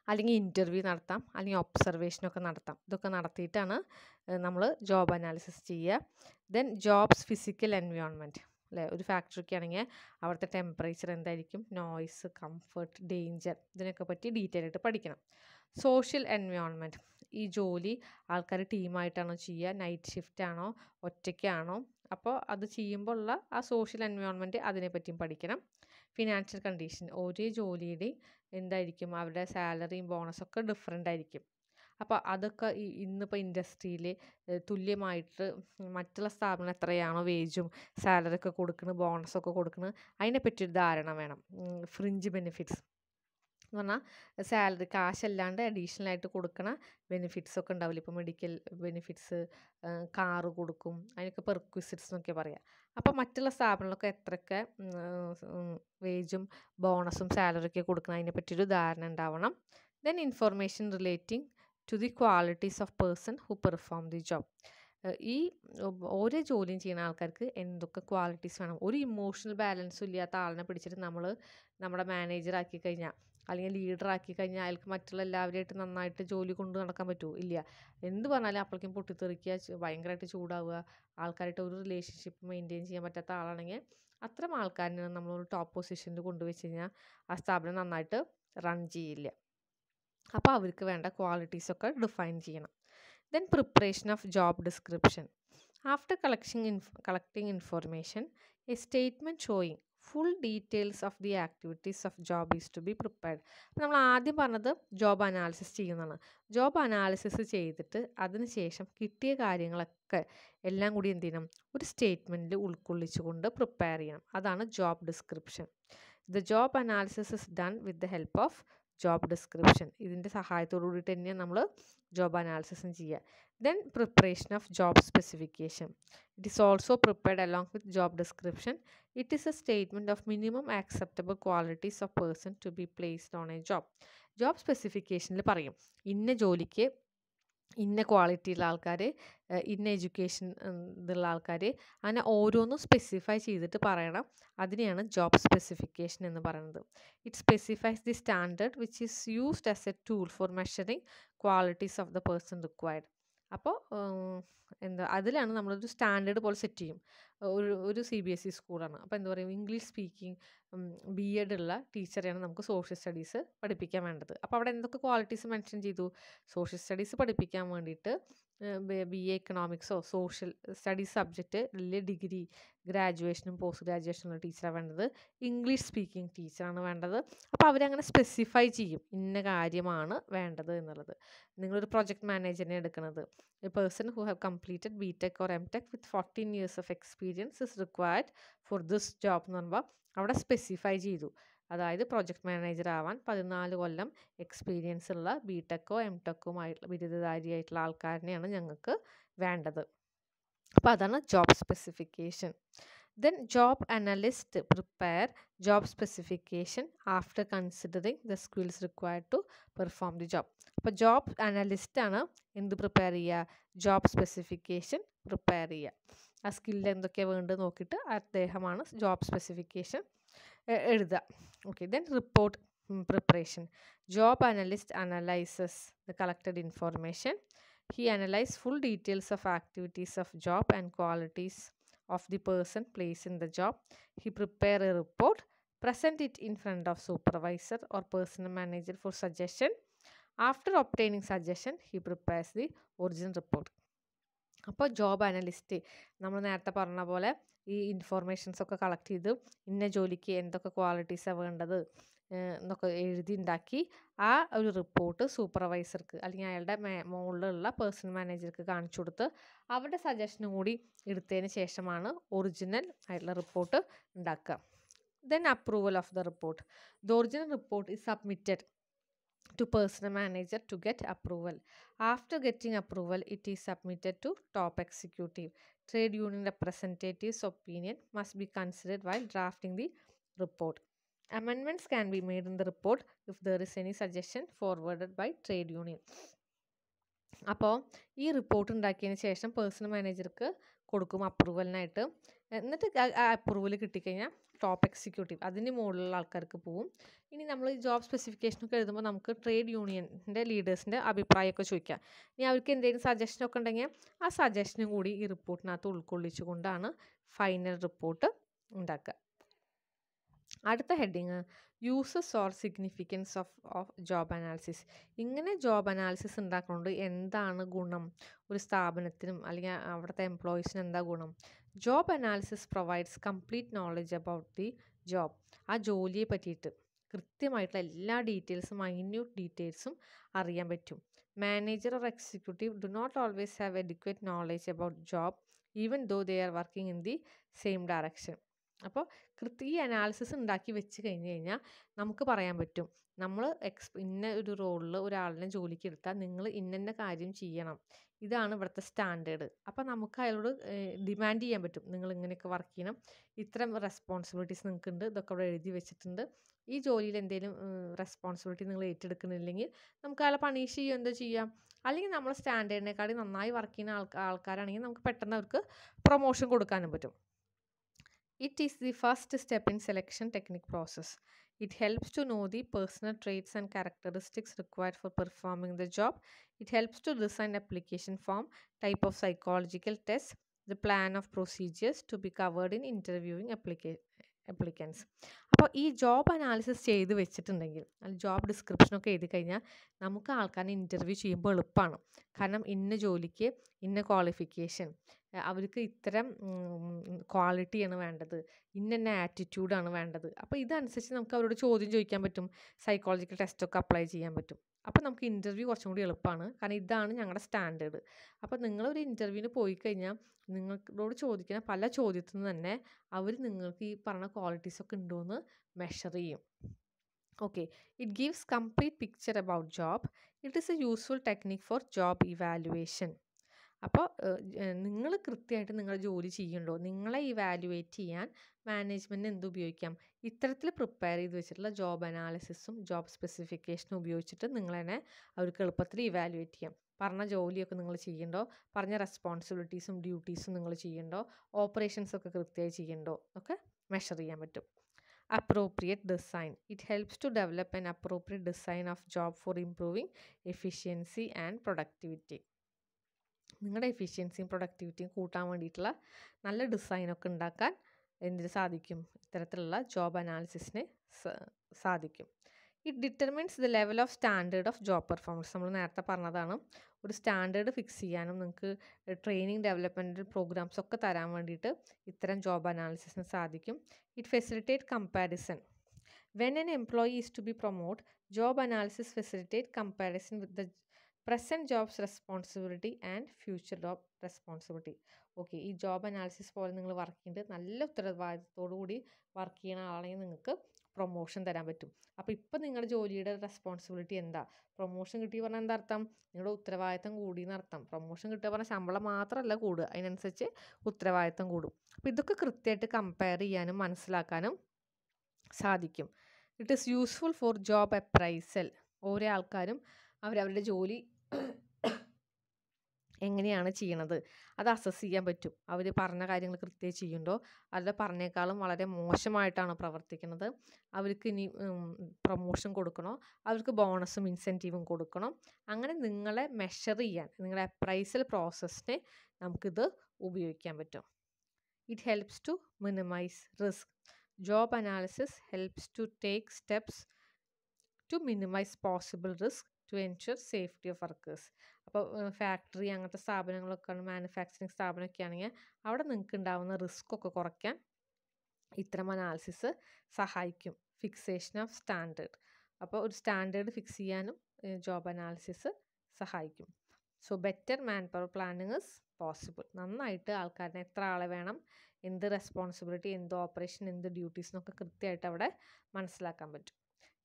അല്ലെങ്കിൽ ഇന്റർവ്യൂ നടത്താം. അല്ലെങ്കിൽ ഒബ്സർവേഷനൊക്കെ നടത്താം. ഇതൊക്കെ നടത്തിയിട്ടാണ് നമ്മൾ ജോബ് അനാലിസിസ് ചെയ്യുക. ദെൻ ജോബ്സ് ഫിസിക്കൽ എൻവയോൺമെന്റ് അല്ലേ ഒരു ഫാക്ടറിക്ക് ആണെങ്കിൽ അവിടുത്തെ ടെമ്പറേച്ചർ എന്തായിരിക്കും? നോയ്സ് കംഫർട്ട് ഡേഞ്ചർ ഇതിനൊക്കെ പറ്റി ഡീറ്റെയിൽ ആയിട്ട് പഠിക്കണം. സോഷ്യൽ എൻവയോൺമെന്റ് ഈ ജോലി ആൾക്കാർ ടീമായിട്ടാണോ ചെയ്യുക? നൈറ്റ് ഷിഫ്റ്റ് ആണോ? ഒറ്റയ്ക്കാണോ? അപ്പോൾ അത് ചെയ്യുമ്പോൾ ഉള്ള ആ സോഷ്യൽ എൻവയോൺമെന്റ് അതിനെപ്പറ്റിയും പഠിക്കണം. Financial condition. ഒരേ ജോലിയുടെയും എന്തായിരിക്കും? അവരുടെ സാലറിയും ബോണസൊക്കെ ഡിഫറെന്റ് ആയിരിക്കും അപ്പോൾ അതൊക്കെ ഇന്നിപ്പോൾ ഇൻഡസ്ട്രിയിൽ തുല്യമായിട്ട് മറ്റുള്ള സ്ഥാപനം എത്രയാണോ വേജും സാലറി ഒക്കെ കൊടുക്കുന്നത് ബോണസൊക്കെ കൊടുക്കുന്നത് അതിനെപ്പറ്റി ഒരു ധാരണ വേണം. ഫ്രിഞ്ച് ബെനിഫിറ്റ്സ് എന്ന് പറഞ്ഞാൽ സാലറി കാശല്ലാണ്ട് അഡീഷണൽ ആയിട്ട് കൊടുക്കണ ബെനിഫിറ്റ്സ് ഒക്കെ ഉണ്ടാവില്ല? ഇപ്പോൾ മെഡിക്കൽ ബെനിഫിറ്റ്സ് കാറ് കൊടുക്കും അതിനൊക്കെ പെർക്വിസിറ്റ്സ് എന്നൊക്കെ പറയാം. അപ്പോൾ മറ്റുള്ള സ്ഥാപനങ്ങളൊക്കെ എത്രയൊക്കെ വേജും ബോണസും സാലറിയൊക്കെ കൊടുക്കണം അതിനെ ഒരു ധാരണ ഉണ്ടാവണം. Then information relating to the qualities of person who perform the job ഈ ഓരോ ജോലിയും ചെയ്യുന്ന ആൾക്കാർക്ക് എന്തൊക്കെ ക്വാളിറ്റീസ് വേണം? ഒരു ഇമോഷണൽ ബാലൻസും ഇല്ലാത്ത ആളിനെ പിടിച്ചിട്ട് നമ്മൾ നമ്മുടെ മാനേജർ ആക്കി കഴിഞ്ഞാൽ അല്ലെങ്കിൽ ലീഡർ ആക്കി കഴിഞ്ഞാൽ അയാൾക്ക് മറ്റുള്ള എല്ലാവരുമായിട്ട് നന്നായിട്ട് ജോലി കൊണ്ട് നടക്കാൻ പറ്റുമോ ഇല്ല. എന്ത് പറഞ്ഞാലും അപ്പോഴേക്കും പൊട്ടിത്തെറിക്കുക ഭയങ്കരമായിട്ട് ചൂടാവുക ആൾക്കാരായിട്ട് ഒരു റിലേഷൻഷിപ്പ് മെയിന്റെയിൻ ചെയ്യാൻ പറ്റാത്ത ആളാണെങ്കിൽ അത്തരം ആൾക്കാരിനെ നമ്മൾ ടോപ്പ് പൊസിഷനിൽ കൊണ്ടുവച്ച് കഴിഞ്ഞാൽ ആ സ്ഥാപനം നന്നായിട്ട് റൺ ചെയ്യില്ല. അപ്പോൾ അവർക്ക് വേണ്ട ക്വാളിറ്റീസൊക്കെ ഡിഫൈൻ ചെയ്യണം. Then preparation of job description after collection ഇൻഫ് collecting information a statement showing full details of the activities of job is to be prepared നമ്മൾ ആദ്യം പറഞ്ഞത് ജോബ് അനാലിസിസ് ചെയ്യുന്നതാണ്. ജോബ് അനാലിസിസ് ചെയ്തിട്ട് അതിനുശേഷം കിട്ടിയ കാര്യങ്ങളൊക്കെ എല്ലാം കൂടി എന്ത് ചെയ്യണം? ഒരു സ്റ്റേറ്റ്മെന്റിൽ ഉൾക്കൊള്ളിച്ചുകൊണ്ട് പ്രിപ്പയർ ചെയ്യണം. അതാണ് job description the job analysis is done with the help of job description ഇതിന്റെ സഹായത്തോടു കൂടിയിട്ട് തന്നെയാണ് നമ്മൾ ജോബ് അനാലിസിസും ചെയ്യുക then preparation of job specification it is also prepared along with job description it is a statement of minimum acceptable qualities of person to be placed on a job job സ്പെസിഫിക്കേഷനിൽ പറയും ഇന്ന ജോലിക്ക് ഇന്ന ക്വാളിറ്റിയുള്ള ആൾക്കാർ ഇന്ന എഡ്യൂക്കേഷൻ ഇതുള്ള ആൾക്കാർ അങ്ങനെ ഓരോന്നും സ്പെസിഫൈ ചെയ്തിട്ട് പറയണം. അതിനെയാണ് ജോബ് സ്പെസിഫിക്കേഷൻ എന്ന് പറയുന്നത് it specifies the standard which is used as a tool for measuring qualities of the person required. അപ്പോൾ എന്താ അതിലാണ് നമ്മളൊരു സ്റ്റാൻഡേർഡ് പോലെ സെറ്റ് ചെയ്യും. ഒരു ഒരു സി ബി എസ് ഇ സ്കൂളാണ്. അപ്പോൾ എന്താ പറയുക ഇംഗ്ലീഷ് സ്പീക്കിംഗ് ബി എഡ് ഉള്ള ടീച്ചറെയാണ് നമുക്ക് സോഷ്യൽ സ്റ്റഡീസ് പഠിപ്പിക്കാൻ വേണ്ടത്. അപ്പോൾ അവിടെ എന്തൊക്കെ ക്വാളിറ്റീസ് മെൻഷൻ ചെയ്തു? സോഷ്യൽ സ്റ്റഡീസ് പഠിപ്പിക്കാൻ വേണ്ടിയിട്ട് ബി എ എക്കണോമിക്സോ സോഷ്യൽ സ്റ്റഡീസ് സബ്ജക്റ്റ് ഡിഗ്രി ഗ്രാജുവേഷനും പോസ്റ്റ് ഗ്രാജുവേഷനുള്ള ടീച്ചറാണ് വേണ്ടത്. ഇംഗ്ലീഷ് സ്പീക്കിംഗ് ടീച്ചറാണ് വേണ്ടത്. അപ്പോൾ അവരങ്ങനെ സ്പെസിഫൈ ചെയ്യും ഇന്ന കാര്യമാണ് വേണ്ടത് എന്നുള്ളത്. നിങ്ങളൊരു പ്രൊജക്ട് മാനേജറിനെ എടുക്കുന്നത് a person who have completed B tech or M tech with fourteen years of experience is required for this job എന്ന് പറയുമ്പോൾ അവിടെ സ്പെസിഫൈ ചെയ്തു. അതായത് പ്രൊജക്ട് മാനേജർ ആവാൻ പതിനാല് കൊല്ലം എക്സ്പീരിയൻസ് ഉള്ള ബി ടെക്കോ എം ടെക്കുമായിട്ടുള്ള ബിരുദധാരിയായിട്ടുള്ള ആൾക്കാരനെയാണ് ഞങ്ങൾക്ക് വേണ്ടത്. അപ്പോൾ അതാണ് job specification then job analyst prepare job specification after considering the skills required to perform the job അപ്പോൾ ജോബ് അനലിസ്റ്റാണ് എന്ത് പ്രിപ്പയർ ചെയ്യുക ജോബ് സ്പെസിഫിക്കേഷൻ പ്രിപ്പയർ ചെയ്യുക ആ സ്കില്ല് എന്തൊക്കെയാണ് വേണ്ടത് നോക്കിയിട്ട് അദ്ദേഹമാണ് ജോബ് സ്പെസിഫിക്കേഷൻ എഴുതുക okay then report preparation job analyst analyses the collected information he analyse full details of activities of job and qualities of the person place in the job he prepare a report present it in front of supervisor or personnel manager for suggestion after obtaining suggestion he prepares the original report അപ്പോൾ ജോബ് അനലിസ്റ്റ് നമ്മൾ നേരത്തെ പറഞ്ഞ പോലെ ഈ ഇൻഫോർമേഷൻസ് ഒക്കെ കളക്ട് ചെയ്ത് ഇന്ന ജോലിക്ക് എന്തൊക്കെ ക്വാളിറ്റീസാണ് വേണ്ടത് എന്നൊക്കെ എഴുതി ഉണ്ടാക്കി ആ ഒരു റിപ്പോർട്ട് സൂപ്പർവൈസർക്ക് അല്ലെങ്കിൽ അയാളുടെ മേ മുകളിലുള്ള പേഴ്സണൽ മാനേജർക്ക് കാണിച്ചു കൊടുത്ത് അവരുടെ സജഷനും കൂടി എടുത്തതിന് ശേഷമാണ് ഒറിജിനൽ ആയിട്ടുള്ള റിപ്പോർട്ട് ഉണ്ടാക്കുക then approval of the report the original report is submitted to personal manager to get approval. After getting approval, it is submitted to top executive. Trade union representatives' opinion must be considered while drafting the report. Amendments can be made in the report if there is any suggestion forwarded by trade union. അപ്പോൾ ഈ റിപ്പോർട്ട് ഉണ്ടാക്കിയതിന് ശേഷം പേഴ്സണൽ മാനേജർക്ക് കൊടുക്കും അപ്രൂവലിനായിട്ട്. എന്നിട്ട് അപ്രൂവൽ കിട്ടിക്കഴിഞ്ഞാൽ ടോപ്പ് എക്സിക്യൂട്ടീവ് അതിന് മുകളിലുള്ള ആൾക്കാർക്ക് പോവും. ഇനി നമ്മൾ ജോബ് സ്പെസിഫിക്കേഷനൊക്കെ എഴുതുമ്പോൾ നമുക്ക് ട്രേഡ് യൂണിയന്റെ ലീഡേഴ്സിന്റെ അഭിപ്രായമൊക്കെ ചോദിക്കാം. ഇനി അവർക്ക് എന്തെങ്കിലും സജഷനൊക്കെ ഉണ്ടെങ്കിൽ ആ സജഷനും കൂടി ഈ റിപ്പോർട്ടിനകത്ത് ഉൾക്കൊള്ളിച്ചുകൊണ്ടാണ് ഫൈനൽ റിപ്പോർട്ട് ഉണ്ടാക്കുക. അടുത്ത heading uses or significance of of job analysis ഇങ്ങനെ ജോബ് അനാലിസിസ് ഉണ്ടാക്കുന്നുണ്ട് എന്താണ് ഗുണം? ഒരു സ്ഥാപനത്തിനും അല്ലെങ്കിൽ അവിടുത്തെ എംപ്ലോയീസിന് എന്താ ഗുണം? Job analysis provides complete knowledge about the job ആ ജോലിയെ പറ്റിയിട്ട് കൃത്യമായിട്ടുള്ള എല്ലാ ഡീറ്റെയിൽസും മൈന്യൂട്ട് ഡീറ്റെയിൽസും അറിയാൻ പറ്റും. Manager or executive do not always have educate knowledge about job even though they are working in the same direction അപ്പോൾ കൃത്യ ഈ അനാലിസിസ് ഉണ്ടാക്കി വെച്ച് കഴിഞ്ഞ് കഴിഞ്ഞാൽ നമുക്ക് പറയാൻ പറ്റും. നമ്മൾ എക്സ് ഇന്ന ഒരു റോളിൽ ഒരാളിനെ ജോലിക്ക് എടുത്താൽ നിങ്ങൾ ഇന്ന കാര്യം ചെയ്യണം. ഇതാണ് ഇവിടുത്തെ സ്റ്റാൻഡേർഡ്. അപ്പോൾ നമുക്ക് അയാളോട് ഡിമാൻഡ് ചെയ്യാൻ പറ്റും. നിങ്ങൾ ഇങ്ങനെയൊക്കെ വർക്ക് ചെയ്യണം. ഇത്തരം റെസ്പോൺസിബിലിറ്റീസ് നിങ്ങൾക്കുണ്ട്. ഇതൊക്കെ അവിടെ എഴുതി വെച്ചിട്ടുണ്ട്. ഈ ജോലിയിൽ എന്തെങ്കിലും റെസ്പോൺസിബിലിറ്റി നിങ്ങൾ ഏറ്റെടുക്കുന്നില്ലെങ്കിൽ നമുക്ക് അയാളെ പണീഷ് ചെയ്യുക എന്താ ചെയ്യാം. അല്ലെങ്കിൽ നമ്മൾ സ്റ്റാൻഡേർഡിനെക്കാളും നന്നായി വർക്ക് ചെയ്യുന്ന ആൾക്കാ ആൾക്കാരാണെങ്കിൽ നമുക്ക് പെട്ടെന്ന് അവർക്ക് പ്രൊമോഷൻ കൊടുക്കാനും പറ്റും. It is the first step in selection technique process. It helps to know the personal traits and characteristics required for performing the job. It helps to design application form, type of psychological test, the plan of procedures to be covered in interviewing applica applicants. അപ്പോൾ ഈ ജോബ് അനാലിസിസ് ചെയ്ത് വെച്ചിട്ടുണ്ടെങ്കിൽ ജോബ് ഡിസ്ക്രിപ്ഷനൊക്കെ എഴുതി കഴിഞ്ഞാൽ നമുക്ക് ആൾക്കാരെ ഇന്റർവ്യൂ ചെയ്യുമ്പോൾ എളുപ്പമാണ് കാരണം ഇന്ന ജോലിക്ക് ഇന്ന ക്വാളിഫിക്കേഷൻ അവർക്ക് ഇത്തരം ക്വാളിറ്റിയാണ് വേണ്ടത് ഇന്ന ആറ്റിറ്റ്യൂഡാണ് വേണ്ടത്. അപ്പോൾ ഇതനുസരിച്ച് നമുക്ക് അവരോട് ചോദ്യം ചോദിക്കാൻ പറ്റും. സൈക്കോളജിക്കൽ ടെസ്റ്റൊക്കെ അപ്ലൈ ചെയ്യാൻ പറ്റും. അപ്പോൾ നമുക്ക് ഇന്റർവ്യൂ കുറച്ചും കൂടി എളുപ്പമാണ് കാരണം ഇതാണ് ഞങ്ങളുടെ സ്റ്റാൻഡേർഡ് അപ്പോൾ നിങ്ങളൊരു ഇന്റർവ്യൂവിന് പോയി കഴിഞ്ഞാൽ നിങ്ങളോട് ചോദിക്കുന്ന പല ചോദ്യത്തിൽ നിന്ന് തന്നെ അവർ നിങ്ങൾക്ക് ഈ പറഞ്ഞ ക്വാളിറ്റീസൊക്കെ ഉണ്ടോ എന്ന് മെഷർ ചെയ്യും. Okay it gives complete picture about job it is a useful technique for job evaluation അപ്പോൾ നിങ്ങൾ കൃത്യമായിട്ട് നിങ്ങളുടെ ജോലി ചെയ്യുന്നുണ്ടോ? നിങ്ങളെ ഇവാലുവേറ്റ് ചെയ്യാൻ മാനേജ്മെന്റ് എന്ത് ഉപയോഗിക്കാം? ഇത്തരത്തിൽ പ്രിപ്പയർ ചെയ്ത് വെച്ചിട്ടുള്ള ജോബ് അനാലിസിസും ജോബ് സ്പെസിഫിക്കേഷനും ഉപയോഗിച്ചിട്ട് നിങ്ങളെന്നെ അവർക്ക് എളുപ്പത്തിൽ ഇവാലുവേറ്റ് ചെയ്യാം. പറഞ്ഞ ജോലിയൊക്കെ നിങ്ങൾ ചെയ്യണ്ടോ പറഞ്ഞ റെസ്പോൺസിബിലിറ്റീസും ഡ്യൂട്ടീസും നിങ്ങൾ ചെയ്യണ്ടോ ഓപ്പറേഷൻസ് ഒക്കെ കൃത്യമായി ചെയ്യണ്ടോ ഒക്കെ മെഷർ ചെയ്യാൻ പറ്റും. Appropriate design it helps to develop an appropriate design of job for improving efficiency and productivity. നിങ്ങളുടെ എഫിഷ്യൻസിയും പ്രൊഡക്ടിവിറ്റിയും കൂട്ടാൻ വേണ്ടിയിട്ടുള്ള നല്ല ഡിസൈനൊക്കെ ഉണ്ടാക്കാൻ എന്തിന് സാധിക്കും? ഇത്തരത്തിലുള്ള ജോബ് അനാലിസിസിന് സാധിക്കും. It determines the level of standard of job performance നമ്മൾ നേരത്തെ പറഞ്ഞതാണ് ഒരു സ്റ്റാൻഡേർഡ് ഫിക്സ് ചെയ്യാനും നിങ്ങൾക്ക് ട്രെയിനിങ് ഡെവലപ്മെന്റ് പ്രോഗ്രാംസ് ഒക്കെ തരാൻ വേണ്ടിയിട്ട് ഇത്തരം ജോബ് അനാലിസിസിന് സാധിക്കും. It facilitate comparison when an employee is to be promote job analysis facilitate comparison with the present jobs responsibility and future job responsibility okay ഈ ജോബ് അനാലിസിസ് പോലെ നിങ്ങൾ വർക്ക് ചെയ്യേണ്ടത് നല്ല ഉത്തരവാദിത്തത്തോടു കൂടി വർക്ക് ചെയ്യുന്ന ആളാണെങ്കിൽ നിങ്ങൾക്ക് പ്രൊമോഷൻ തരാൻ പറ്റും. അപ്പോൾ ഇപ്പോൾ നിങ്ങളുടെ ജോലിയുടെ റെസ്പോൺസിബിലിറ്റി എന്താ? പ്രൊമോഷൻ കിട്ടി പറഞ്ഞാൽ എന്താ അർത്ഥം? നിങ്ങളുടെ ഉത്തരവാദിത്തം കൂടി എന്നർത്ഥം പ്രൊമോഷൻ കിട്ടുക പറഞ്ഞാൽ ശമ്പളം മാത്രമല്ല കൂടുക. അതിനനുസരിച്ച് ഉത്തരവാദിത്തം കൂടും. അപ്പോൾ ഇതൊക്കെ കൃത്യമായിട്ട് കമ്പയർ ചെയ്യാനും മനസ്സിലാക്കാനും സാധിക്കും. It is useful for job appraisal ഓരോ ആൾക്കാരും അവരവരുടെ ജോലി എങ്ങനെയാണ് ചെയ്യണത്? അത് അസസ് ചെയ്യാൻ പറ്റും. അവർ പറഞ്ഞ കാര്യങ്ങൾ കൃത്യമായി ചെയ്യുന്നുണ്ടോ? അല്ല പറഞ്ഞേക്കാളും വളരെ മോശമായിട്ടാണ് പ്രവർത്തിക്കുന്നത്? അവർക്ക് ഇനി പ്രൊമോഷൻ കൊടുക്കണോ? അവർക്ക് ബോണസും ഇൻസെന്റീവും കൊടുക്കണം. അങ്ങനെ നിങ്ങളെ മെഷർ ചെയ്യാൻ നിങ്ങളെ അപ്രൈസൽ പ്രോസസ്സിനെ നമുക്കിത് ഉപയോഗിക്കാൻ പറ്റും. It helps to minimise risk job analysis helps to take steps to minimise possible risk to ensure safety of workers അപ്പോൾ ഫാക്ടറി അങ്ങനത്തെ സ്ഥാപനങ്ങളൊക്കെയാണ് മാനുഫാക്ചറിങ് സ്ഥാപനമൊക്കെ ആണെങ്കിൽ അവിടെ നിങ്ങൾക്ക് ഉണ്ടാവുന്ന റിസ്ക് ഒക്കെ കുറയ്ക്കാൻ ഇത്തരം അനാലിസിസ് സഹായിക്കും. ഫിക്സേഷൻ ഓഫ് സ്റ്റാൻഡേർഡ് അപ്പോൾ ഒരു സ്റ്റാൻഡേർഡ് ഫിക്സ് ചെയ്യാനും ജോബ് അനാലിസിസ് സഹായിക്കും. So better man power planning is possible നന്നായിട്ട് ആൾക്കാരിനെ എത്ര ആളെ വേണം എന്ത് റെസ്പോൺസിബിലിറ്റി എന്ത് ഓപ്പറേഷൻ എന്ത് ഡ്യൂട്ടീസ് എന്നൊക്കെ കൃത്യമായിട്ട് അവിടെ മനസ്സിലാക്കാൻ പറ്റും.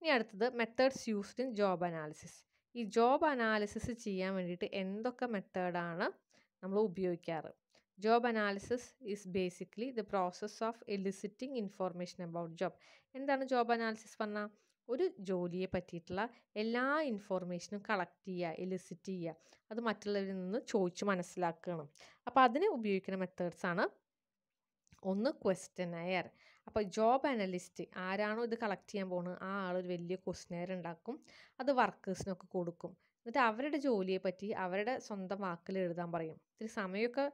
ഇനി അടുത്തത് methods used in job analysis ഈ ജോബ് അനാലിസിസ് ചെയ്യാൻ വേണ്ടിയിട്ട് എന്തൊക്കെ മെത്തേഡാണ് നമ്മൾ ഉപയോഗിക്കാറ്? Job analysis is basically the process of eliciting information about job എന്താണ് ജോബ് അനാലിസിസ് പറഞ്ഞാൽ ഒരു ജോലിയെ പറ്റിയിട്ടുള്ള എല്ലാ ഇൻഫോർമേഷനും കളക്ട് ചെയ്യുക എലിസിറ്റ് ചെയ്യുക. അത് മറ്റുള്ളവരിൽ നിന്ന് ചോദിച്ച് മനസ്സിലാക്കണം അപ്പോൾ അതിന് ഉപയോഗിക്കുന്ന മെത്തേഡ്സാണ് ഒന്ന് ക്വസ്റ്റനെയർ അപ്പോൾ ജോബ് അനലിസ്റ്റ് ആരാണോ ഇത് കളക്ട് ചെയ്യാൻ പോകുന്നത് ആ ആളൊരു വലിയ ക്വസ്റ്റനെയർ ഉണ്ടാക്കും അത് വർക്കേഴ്സിനൊക്കെ കൊടുക്കും. എന്നിട്ട് അവരുടെ ജോലിയെ പറ്റി അവരുടെ സ്വന്തം വാക്കിൽ എഴുതാൻ പറയും. ഇത്തിരി സമയമൊക്കെ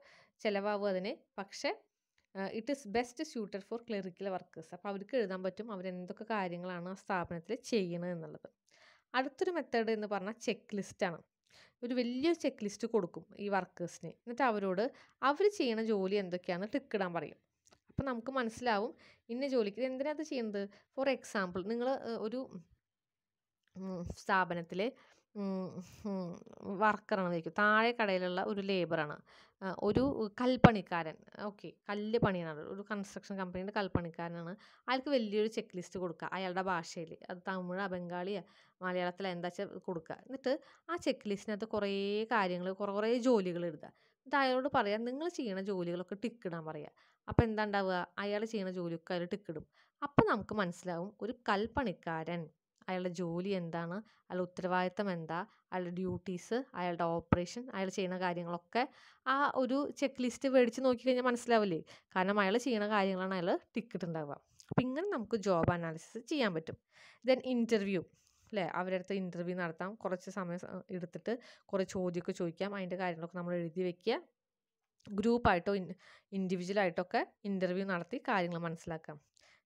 ചിലവാകും അതിന്. പക്ഷേ it is best suited for clerical workers അപ്പോൾ അവർക്ക് എഴുതാൻ പറ്റും അവരെന്തൊക്കെ കാര്യങ്ങളാണ് ആ സ്ഥാപനത്തിൽ ചെയ്യുന്നത് എന്നുള്ളത്. അടുത്തൊരു മെത്തേഡ് എന്ന് പറഞ്ഞാൽ ചെക്ക് ലിസ്റ്റാണ് ഒരു വലിയൊരു ചെക്ക് ലിസ്റ്റ് കൊടുക്കും ഈ വർക്കേഴ്സിന് എന്നിട്ട് അവരോട് അവർ ചെയ്യുന്ന ജോലി എന്തൊക്കെയാണ് ടിക്കിടാൻ പറയും. അപ്പം നമുക്ക് മനസ്സിലാവും. ഇന്ന ജോലിക്ക് എന്തിനാ അത് ചെയ്യുന്നത്? ഫോർ എക്സാമ്പിൾ നിങ്ങൾ ഒരു സ്ഥാപനത്തിൽ വർക്കറാണ് വിചാരിക്കും താഴെ കടയിലുള്ള ഒരു ലേബറാണ്. ഒരു കൽപ്പണിക്കാരൻ. ഓക്കെ കല്ല് പണിയാണ് ഒരു കൺസ്ട്രക്ഷൻ കമ്പനിയുടെ കൽപ്പണിക്കാരനാണ്. അയാൾക്ക് വലിയൊരു ചെക്ക് ലിസ്റ്റ് കൊടുക്കുക. അയാളുടെ ഭാഷയിൽ അത് തമിഴ് ബംഗാളിയാ മലയാളത്തിൽ എന്താ കൊടുക്കുക. എന്നിട്ട് ആ ചെക്ക് ലിസ്റ്റിനകത്ത് കുറേ കാര്യങ്ങൾ കുറേ ജോലികൾ എഴുതുക. എന്നിട്ട് അയാളോട് പറയാം നിങ്ങൾ ചെയ്യുന്ന ജോലികളൊക്കെ ടിക്കിടാൻ പറയുക അപ്പോൾ എന്താ ഉണ്ടാവുക അയാൾ ചെയ്യുന്ന ജോലിയൊക്കെ അയാൾ ടിക്കിടും അപ്പോൾ നമുക്ക് മനസ്സിലാവും ഒരു കൽപ്പണിക്കാരൻ അയാളുടെ ജോലി എന്താണ്? അയാളുടെ ഉത്തരവാദിത്തം എന്താ? അയാളുടെ ഡ്യൂട്ടീസ് അയാളുടെ ഓപ്പറേഷൻ അയാൾ ചെയ്യുന്ന കാര്യങ്ങളൊക്കെ ആ ഒരു ചെക്ക് ലിസ്റ്റ് മേടിച്ച് നോക്കിക്കഴിഞ്ഞാൽ മനസ്സിലാവില്ലേ? കാരണം അയാൾ ചെയ്യുന്ന കാര്യങ്ങളാണ് അയാൾ ടിക്കറ്റ് ഉണ്ടാവുക അപ്പം ഇങ്ങനെ നമുക്ക് ജോബ് അനാലിസിസ് ചെയ്യാൻ പറ്റും. Then interview. അല്ലേ അവരുടെ അടുത്ത് ഇന്റർവ്യൂ നടത്താം. കുറച്ച് സമയം എടുത്തിട്ട് കുറേ ചോദ്യമൊക്കെ ചോദിക്കാം. അതിന്റെ കാര്യങ്ങളൊക്കെ നമ്മൾ എഴുതി വെക്കുക. ഗ്രൂപ്പായിട്ടോ ഇൻഡിവിജ്വലായിട്ടൊക്കെ ഇന്റർവ്യൂ നടത്തി കാര്യങ്ങൾ മനസ്സിലാക്കാം.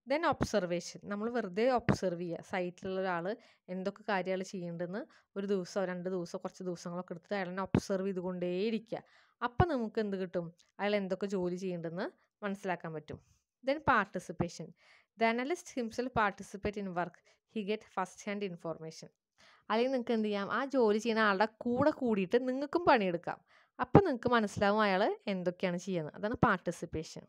ദെൻ ഒബ്സർവേഷൻ നമ്മൾ വെറുതെ ഒബ്സർവ് ചെയ്യുക. സൈറ്റിലുള്ള ഒരാൾ എന്തൊക്കെ കാര്യങ്ങൾ ചെയ്യേണ്ടതെന്ന് ഒരു ദിവസമോ രണ്ട് ദിവസമോ കുറച്ച് ദിവസങ്ങളൊക്കെ എടുത്തിട്ട് അയാളെ ഒബ്സർവ് ചെയ്തുകൊണ്ടേയിരിക്കുക. അപ്പം നമുക്ക് എന്ത് കിട്ടും? അയാൾ എന്തൊക്കെ ജോലി ചെയ്യേണ്ടതെന്ന് മനസ്സിലാക്കാൻ പറ്റും. Then participation the analyst himself participate in work he get first hand information അല്ലെങ്കിൽ നിങ്ങൾക്ക് എന്ത് ചെയ്യാം? ആ ജോലി ചെയ്യുന്ന ആളുടെ കൂടെ കൂടിയിട്ട് നിങ്ങൾക്കും പണിയെടുക്കാം. അപ്പം നിങ്ങൾക്ക് മനസ്സിലാവും അയാൾ എന്തൊക്കെയാണ് ചെയ്യുന്നത്. അതാണ് participation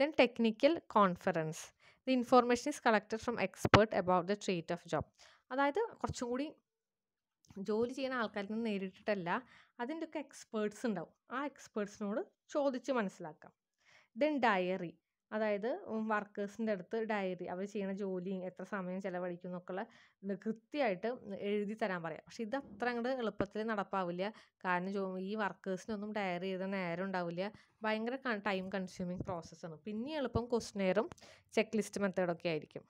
then technical conference the information is collected from expert about the treat of job അതായത് കുറച്ചും കൂടി ജോലി ചെയ്യുന്ന ആൾക്കാരിൽ നിന്ന് നേരിട്ടിട്ടല്ല അതിന്റെയൊക്കെ എക്സ്പേർട്സ് ഉണ്ടാവും. ആ എക്സ്പേർട്സിനോട് ചോദിച്ച് മനസ്സിലാക്കാം. ദെൻ ഡയറി അതായത് വർക്കേഴ്സിന്റെ അടുത്ത് ഡയറി അവർ ചെയ്യുന്ന ജോലി എത്ര സമയം ചിലവഴിക്കും എന്നൊക്കെയുള്ള കൃത്യമായിട്ട് എഴുതി തരാൻ പറയാം. പക്ഷെ ഇത് അത്ര അങ്ങോട്ട് എളുപ്പത്തിൽ നടപ്പാവില്ല. കാരണം ഈ വർക്കേഴ്സിനൊന്നും ഡയറി എഴുതാൻ നേരം ഉണ്ടാവില്ല. ഭയങ്കര ടൈം കൺസ്യൂമിങ് പ്രോസസ്സാണ് പിന്നെ എളുപ്പം ക്വസ്റ്റനെയറും ചെക്ക് ലിസ്റ്റ് മെത്തേഡൊക്കെ ആയിരിക്കും.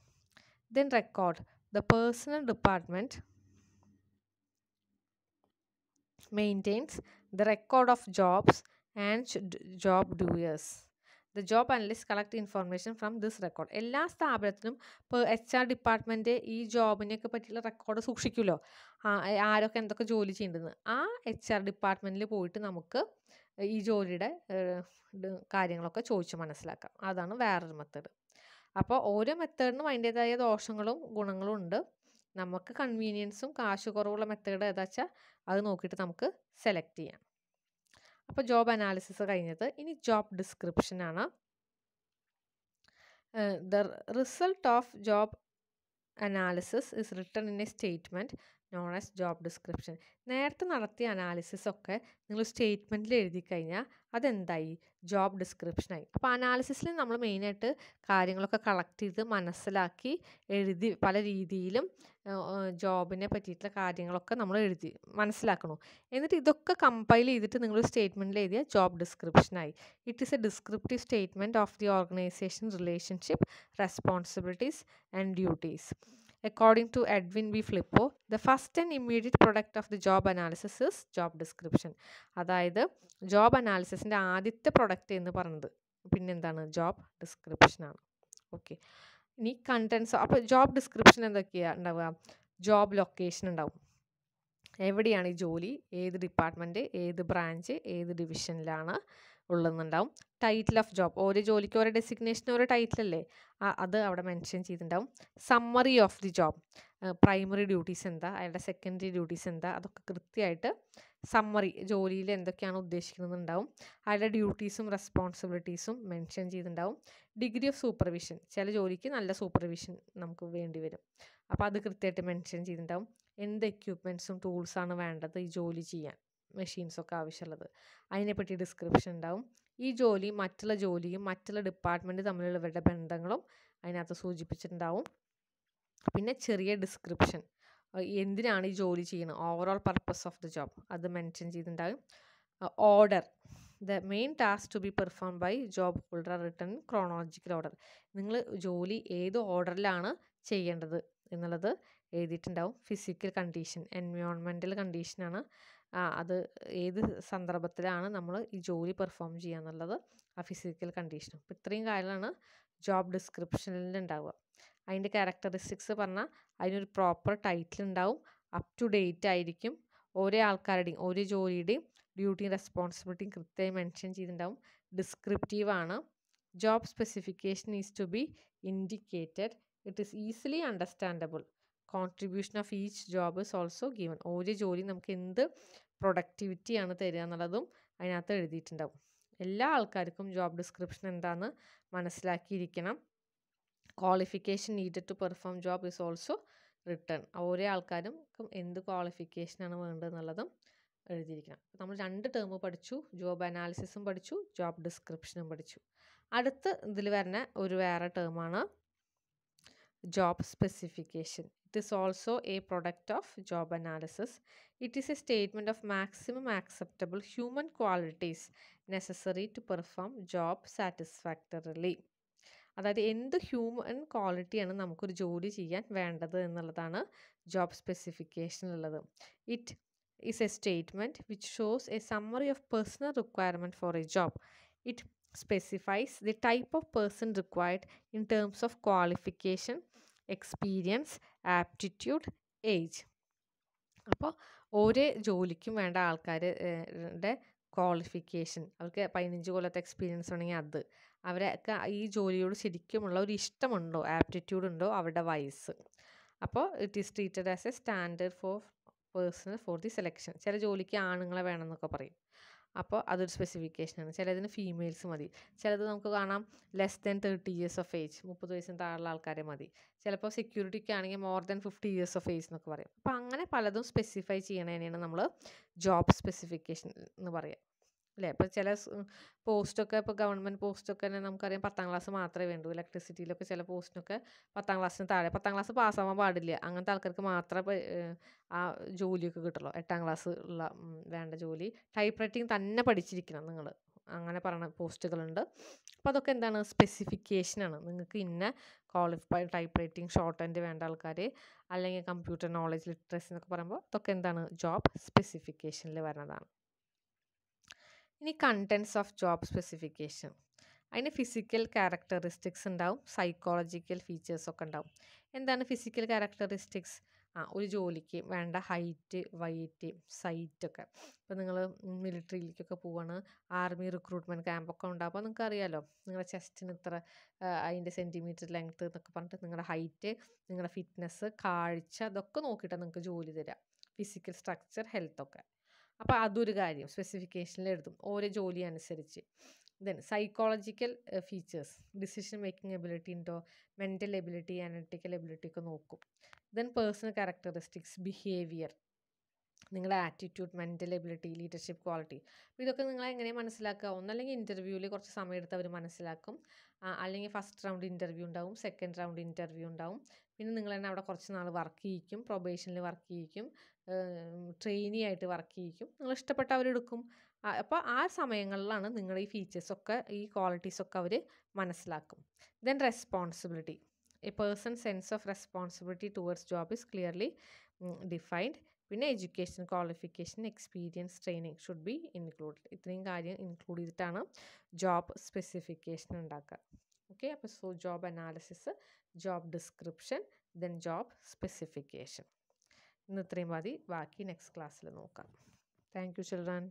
Then record the personnel department maintains the record of jobs and job doers the job analyst collect information from this record എല്ലാ സ്ഥാപനത്തിനും ഇപ്പോൾ എച്ച് ആർ ഡിപ്പാർട്ട്മെന്റ് ഈ ജോബിനെയൊക്കെ പറ്റിയുള്ള റെക്കോർഡ് സൂക്ഷിക്കുമല്ലോ ആരൊക്കെ എന്തൊക്കെ ജോലി ചെയ്യേണ്ടതെന്ന് ആ എച്ച് ആർ ഡിപ്പാർട്ട്മെന്റിൽ പോയിട്ട് നമുക്ക് ഈ ജോലിയുടെ കാര്യങ്ങളൊക്കെ ചോദിച്ച് മനസ്സിലാക്കാം. അതാണ് വേറൊരു മെത്തേഡ് അപ്പോൾ ഓരോ മെത്തേഡിനും അതിന്റേതായ ദോഷങ്ങളും ഗുണങ്ങളും ഉണ്ട്. നമുക്ക് കൺവീനിയൻസും കാശ് കുറവുള്ള മെത്തേഡ് ഏതാ വെച്ചാൽ അത് നോക്കിയിട്ട് നമുക്ക് സെലക്ട് ചെയ്യാം. അപ്പോൾ ജോബ് അനാലിസിസ് കഴിഞ്ഞത്. ഇനി ജോബ് ഡിസ്ക്രിപ്ഷൻ ആണ്. The result of job analysis is written in a statement known as job description നേരത്തെ നടത്തിയ അനാലിസിസ് ഒക്കെ നിങ്ങൾ സ്റ്റേറ്റ്മെന്റിൽ എഴുതി കഴിഞ്ഞാൽ അതെന്തായി? ജോബ് ഡിസ്ക്രിപ്ഷനായി അപ്പോൾ അനാലിസിസിൽ നമ്മൾ മെയിനായിട്ട് കാര്യങ്ങളൊക്കെ കളക്ട് ചെയ്ത് മനസ്സിലാക്കി എഴുതി പല രീതിയിലും ജോബിനെ പറ്റിയിട്ടുള്ള കാര്യങ്ങളൊക്കെ നമ്മൾ എഴുതി മനസ്സിലാക്കണു. എന്നിട്ട് ഇതൊക്കെ കമ്പൈൽ ചെയ്തിട്ട് നിങ്ങൾ സ്റ്റേറ്റ്മെന്റിൽ എഴുതിയ job ഡിസ്ക്രിപ്ഷനായി it is a descriptive statement of the organisation relationship responsibilities and duties According to Edwin B. Flippo, the first and immediate product of the job analysis is job description. അതായത് ജോബ് അനാലിസിസിന്റെ ആദ്യത്തെ പ്രൊഡക്റ്റ് എന്ന് പറയുന്നത് പിന്നെന്താണ് ജോബ് ഡിസ്ക്രിപ്ഷനാണ് ഓക്കെ ഇനി കണ്ടൻസ് അപ്പോൾ ജോബ് ഡിസ്ക്രിപ്ഷൻ എന്തൊക്കെയാണ് ഉണ്ടാവുക? ജോബ് ലൊക്കേഷൻ ഉണ്ടാവും. എവിടെയാണ് ഈ ജോലി? ഏത് ഡിപ്പാർട്ട്മെന്റ് ഏത് ബ്രാഞ്ച് ഏത് ഡിവിഷനിലാണ് ഉള്ളതെന്നുണ്ടാവും ടൈറ്റിൽ ഓഫ് ജോബ് ഓരോ ജോലിക്ക് ഓരോ ഡെസിഗ്നേഷൻ ഓരോ ടൈറ്റിലല്ലേ അത് അവിടെ മെൻഷൻ ചെയ്തിട്ടുണ്ടാവും. Summary of the job primary duties എന്താ? അയാളുടെ സെക്കൻഡറി ഡ്യൂട്ടീസ് എന്താ? അതൊക്കെ കൃത്യമായിട്ട് സമ്മറി ജോലിയിൽ എന്തൊക്കെയാണ് ഉദ്ദേശിക്കുന്നതുണ്ടാവും അയാളുടെ ഡ്യൂട്ടീസും റെസ്പോൺസിബിലിറ്റീസും മെൻഷൻ ചെയ്തിട്ടുണ്ടാവും. ഡിഗ്രി ഓഫ് സൂപ്പർവിഷൻ ചില ജോലിക്ക് നല്ല സൂപ്പർവിഷൻ നമുക്ക് വേണ്ടി വരും. അപ്പോൾ അത് കൃത്യമായിട്ട് മെൻഷൻ ചെയ്തിട്ടുണ്ടാവും. എന്ത് എക്യുപ്മെന്റ്സും ടൂൾസാണ് വേണ്ടത് ഈ ജോലി ചെയ്യാൻ? മെഷീൻസൊക്കെ ആവശ്യമുള്ളത്. അതിനെപ്പറ്റി ഡിസ്ക്രിപ്ഷൻ ഉണ്ടാവും. ഈ ജോലി മറ്റുള്ള ജോലിയും മറ്റുള്ള ഡിപ്പാർട്ട്മെന്റ് തമ്മിലുള്ള ഇവരുടെ ബന്ധങ്ങളും അതിനകത്ത് സൂചിപ്പിച്ചിട്ടുണ്ടാവും. പിന്നെ ചെറിയ ഡിസ്ക്രിപ്ഷൻ എന്തിനാണ് ഈ ജോലി ചെയ്യുന്നത്? Overall purpose of the job അത് മെൻഷൻ ചെയ്തിട്ടുണ്ടാകും. Order the main task to be perform by job holder written chronological order നിങ്ങൾ ജോലി ഏത് ഓർഡറിലാണ് ചെയ്യേണ്ടത് എന്നുള്ളത് എഴുതിയിട്ടുണ്ടാവും. ഫിസിക്കൽ കണ്ടീഷൻ എൻവയോൺമെന്റൽ കണ്ടീഷനാണ് അത് ഏത് സന്ദർഭത്തിലാണ് നമ്മൾ ഈ ജോലി പെർഫോം ചെയ്യുക എന്നുള്ളത് ആ ഫിസിക്കൽ കണ്ടീഷനും. അപ്പോൾ ഇത്രയും കാര്യങ്ങളാണ് ജോബ് ഡിസ്ക്രിപ്ഷനിൽ ഉണ്ടാവുക. അതിന്റെ ക്യാരക്ടറിസ്റ്റിക്സ് പറഞ്ഞാൽ അതിനൊരു പ്രോപ്പർ ടൈറ്റിൽ ഉണ്ടാവും. അപ് ടു ഡേറ്റ് ആയിരിക്കും. ഓരോ ആൾക്കാരുടെയും ഓരോ ജോലിയുടെയും ഡ്യൂട്ടിയും റെസ്പോൺസിബിലിറ്റിയും കൃത്യമായി മെൻഷൻ ചെയ്തിട്ടുണ്ടാവും. ഡിസ്ക്രിപ്റ്റീവ് ആണ്. Job specification is to be indicated it is easily understandable contribution of each job is also given ഓരോ ജോലി നമുക്ക് എന്ത് പ്രൊഡക്ടിവിറ്റിയാണ് തരിക എന്നുള്ളതും അതിനകത്ത് എഴുതിയിട്ടുണ്ടാവും. എല്ലാ ആൾക്കാർക്കും ജോബ് ഡിസ്ക്രിപ്ഷൻ എന്താണെന്ന് മനസ്സിലാക്കിയിരിക്കണം. Qualification needed to perform job is also written ഓരോ ആൾക്കാരും എന്ത് ക്വാളിഫിക്കേഷനാണ് വേണ്ടതെന്നുള്ളതും എഴുതിയിരിക്കണം. നമ്മൾ രണ്ട് ടേം പഠിച്ചു. ജോബ് അനാലിസിസും പഠിച്ചു. ജോബ് ഡിസ്ക്രിപ്ഷനും പഠിച്ചു. അടുത്ത് ഇതിൽ വരുന്ന ഒരു വേറെ ടേമാണ് job specification it is also a product of job analysis it is a statement of maximum acceptable human qualities necessary to perform job satisfactorily അതായത് എന്ത് ഹ്യൂമൻ ക്വാളിറ്റിയാണ് നമുക്കൊരു ജോലി ചെയ്യാൻ വേണ്ടത് എന്നുള്ളതാണ് job സ്പെസിഫിക്കേഷനിലുള്ളത് it is a statement which shows a summary of personal requirement for a job. It specifies the type of person required in terms of qualification, experience, aptitude, age. അപ്പോൾ ഓരോ ജോലിക്കും വേണ്ട ആൾക്കാരുടെ ക്വാളിഫിക്കേഷൻ അവർക്ക് പതിനഞ്ച് കൊല്ലത്തെ എക്സ്പീരിയൻസ് ഉണ്ടെങ്കിൽ അത്. അവരൊക്കെ ഈ ജോലിയോട് ശരിക്കുമുള്ള ഒരു ഇഷ്ടമുണ്ടോ ആപ്റ്റിറ്റ്യൂഡ് ഉണ്ടോ അവരുടെ വയസ്സ്. അപ്പോൾ it is treated as a standard for personnel for the selection ചില ജോലിക്ക് ആണുങ്ങളെ വേണമെന്നൊക്കെ പറയും. അപ്പോൾ അതൊരു സ്പെസിഫിക്കേഷനാണ് ചിലതിന് ഫീമെയിൽസ് മതി. ചിലത് നമുക്ക് കാണാം less than thirty years of age മുപ്പത് വയസ്സിന് താഴെയുള്ള ആൾക്കാരെ മതി. ചിലപ്പോൾ സെക്യൂരിറ്റിക്ക് ആണെങ്കിൽ more than fifty years of age എന്നൊക്കെ പറയും. അപ്പോൾ അങ്ങനെ പലതും സ്പെസിഫൈ ചെയ്യണതിനാണ് നമ്മൾ ജോബ് സ്പെസിഫിക്കേഷൻ എന്ന് പറയുക അല്ലേ? ഇപ്പോൾ ചില പോസ്റ്റൊക്കെ ഇപ്പോൾ ഗവൺമെന്റ് പോസ്റ്റൊക്കെ തന്നെ നമുക്കറിയാം പത്താം ക്ലാസ് മാത്രമേ വേണ്ടൂ. ഇലക്ട്രിസിറ്റിയിലൊക്കെ ചില പോസ്റ്റിനൊക്കെ പത്താം ക്ലാസ്സിന് താഴെ. പത്താം ക്ലാസ് പാസ്സാവാൻ പാടില്ല. അങ്ങനത്തെ ആൾക്കാർക്ക് മാത്രമേ ആ ജോലിയൊക്കെ കിട്ടുള്ളൂ. എട്ടാം ക്ലാസ് ഉള്ള വേണ്ട ജോലി. ടൈപ്പ് റൈറ്റിംഗ് തന്നെ പഠിച്ചിരിക്കണം നിങ്ങൾ അങ്ങനെ പറയുന്ന പോസ്റ്റുകളുണ്ട്. അപ്പോൾ അതൊക്കെ എന്താണ്? സ്പെസിഫിക്കേഷനാണ്. നിങ്ങൾക്ക് ഇന്ന qualified typewriting shorthand വേണ്ട ആൾക്കാർ അല്ലെങ്കിൽ കമ്പ്യൂട്ടർ നോളജ് ലിറ്ററസി എന്നൊക്കെ പറയുമ്പോൾ അതൊക്കെ എന്താണ്? ജോബ് സ്പെസിഫിക്കേഷനിൽ വരുന്നതാണ്. ഇനി കണ്ടൻസ് ഓഫ് ജോബ് സ്പെസിഫിക്കേഷൻ അതിന് ഫിസിക്കൽ ക്യാരക്ടറിസ്റ്റിക്സ് ഉണ്ടാവും സൈക്കോളജിക്കൽ ഫീച്ചേഴ്സ് ഒക്കെ ഉണ്ടാവും. എന്താണ് ഫിസിക്കൽ ക്യാരക്ടറിസ്റ്റിക്സ് ആ ഒരു ജോലിക്ക് വേണ്ട ഹൈറ്റ് വൈറ്റ് സൈറ്റ് ഒക്കെ. ഇപ്പോൾ നിങ്ങൾ മിലിറ്ററിയിലേക്കൊക്കെ പോവാണ് ആർമി റിക്രൂട്ട്മെന്റ് ക്യാമ്പൊക്കെ ഉണ്ടാകും അപ്പോൾ നിങ്ങൾക്ക് അറിയാമല്ലോ നിങ്ങളുടെ ചെസ്റ്റിന് ഇത്ര അതിന്റെ സെന്റിമീറ്റർ ലെങ്ത് എന്നൊക്കെ പറഞ്ഞിട്ട് നിങ്ങളുടെ ഹൈറ്റ് നിങ്ങളുടെ ഫിറ്റ്നസ് കാഴ്ച അതൊക്കെ നോക്കിയിട്ടാണ് നിങ്ങൾക്ക് ജോലി തരാം. ഫിസിക്കൽ സ്ട്രക്ചർ ഹെൽത്ത് ഒക്കെ. അപ്പോൾ അതൊരു കാര്യം സ്പെസിഫിക്കേഷനിൽ എഴുതും ഓരോ ജോലി അനുസരിച്ച് then psychological features decision making ability ഉണ്ടോ? മെന്റൽ എബിലിറ്റി അനലിറ്റിക്കൽ എബിലിറ്റി ഒക്കെ നോക്കും. ദെൻ പേഴ്സണൽ ക്യാരക്ടറിസ്റ്റിക്സ് ബിഹേവിയർ നിങ്ങളുടെ attitude mental ability leadership quality ഇതൊക്കെ നിങ്ങൾ എങ്ങനെ മനസ്സിലാക്കുക ഒന്നല്ലെങ്കിൽ ഇന്റർവ്യൂവിൽ കുറച്ച് സമയം എടുത്ത് അവർ മനസ്സിലാക്കും അല്ലെങ്കിൽ ഫസ്റ്റ് റൗണ്ട് ഇന്റർവ്യൂ ഉണ്ടാവും സെക്കൻഡ് റൗണ്ട് ഇന്റർവ്യൂ ഉണ്ടാവും. പിന്നെ നിങ്ങൾ തന്നെ അവിടെ കുറച്ച് നാൾ വർക്ക് ചെയ്യിക്കും പ്രൊബേഷനിൽ വർക്ക് ചെയ്യിക്കും ട്രെയിനി ആയിട്ട് വർക്ക് ചെയ്യിക്കും. നിങ്ങൾ ഇഷ്ടപ്പെട്ട അവരെടുക്കും അപ്പോൾ ആ സമയങ്ങളിലാണ് നിങ്ങൾ ഈ ഫീച്ചേഴ്സൊക്കെ ഈ ക്വാളിറ്റീസൊക്കെ അവർ മനസ്സിലാക്കും. Then responsibility a person sense of responsibility towards job is clearly defined പിന്നെ education qualification experience training should be included ഇത്രയും കാര്യം ഇൻക്ലൂഡ് ചെയ്തിട്ടാണ് ജോബ് സ്പെസിഫിക്കേഷൻ ഉണ്ടാക്കുക. ഓക്കെ അപ്പോൾ so job analysis job description then job specification ഇന്ന് ഇത്രയും മതി. ബാക്കി നെക്സ്റ്റ് ക്ലാസ്സിൽ നോക്കാം. Thank you children